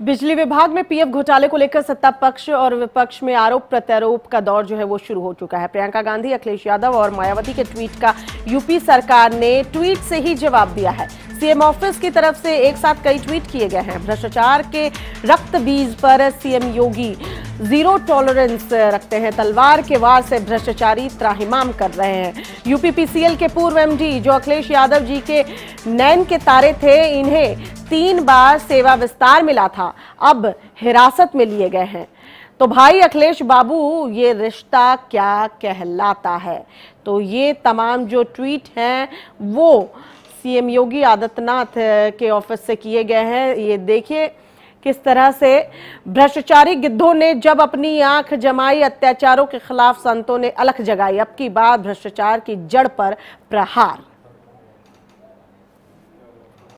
बिजली विभाग में पीएफ घोटाले को लेकर सत्ता पक्ष और विपक्ष में आरोप प्रत्यारोप का दौर जो है वो शुरू हो चुका है। प्रियंका गांधी, अखिलेश यादव और मायावती के ट्वीट का यूपी सरकार ने ट्वीट से ही जवाब दिया है। सीएम ऑफ़िस की तरफ़ से एक साथ कई ट्वीट किए गए हैं। भ्रष्टाचार के रक्त बीज पर सीएम योगी ज़ीरो टॉलरेंस रखते हैं। तलवार के वार से भ्रष्टाचारी त्राहिमाम कर रहे हैं। यूपीपीसीएल के पूर्व एमडी जो अखिलेश यादव जी के नैन के तारे थे, इन्हें तीन बार सेवा विस्तार मिला था। अब हिरासत में लिए गए हैं। तो भाई अखिलेश बाबू, ये रिश्ता क्या कहलाता है? तो ये तमाम जो ट्वीट हैं, वो सीएम योगी आदित्यनाथ के ऑफ़िस से किए गए हैं। ये देखिए किस तरह से भ्रष्टाचारी गिद्धों ने जब अपनी आँख जमाई, अत्याचारों के खिलाफ संतों ने अलख जगाई। अब की बात भ्रष्टाचार की जड़ पर प्रहार।